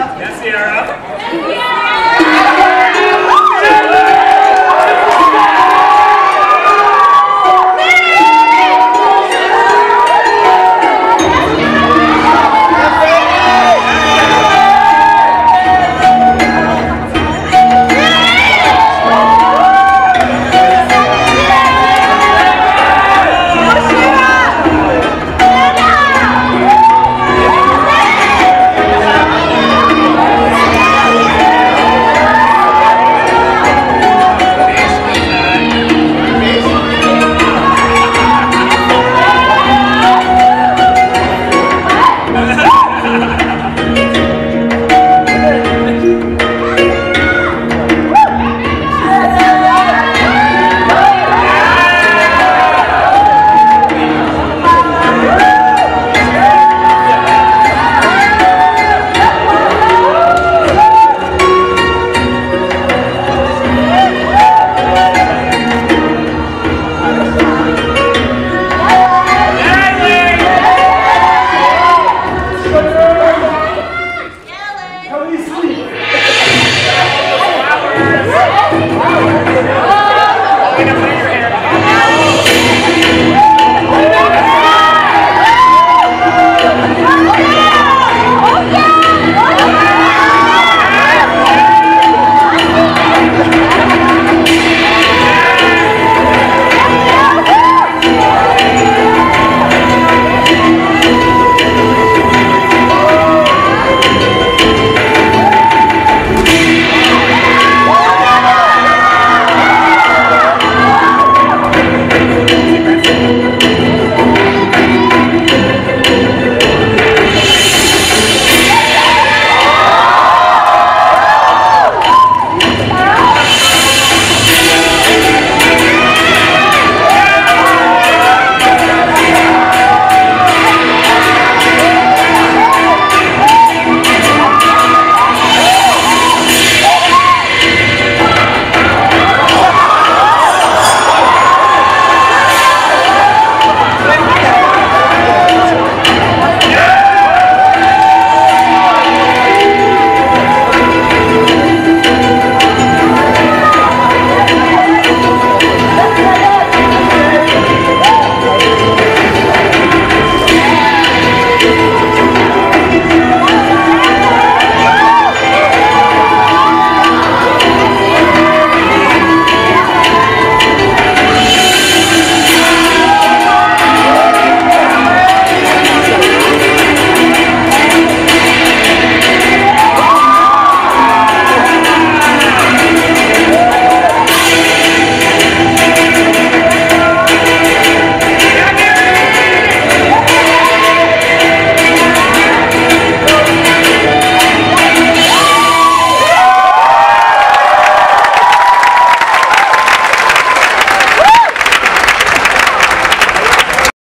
That's Sierra.